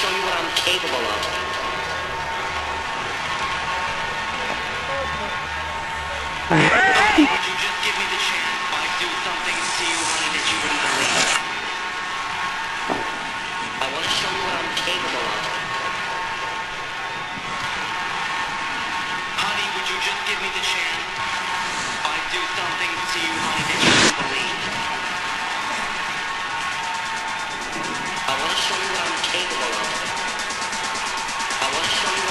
show you what I'm capable of. Would you just give me the chance? I do something you, honey, that you wouldn't believe. I want to show you what I'm capable of. Honey, would you just give me the chance? capable of. I show you.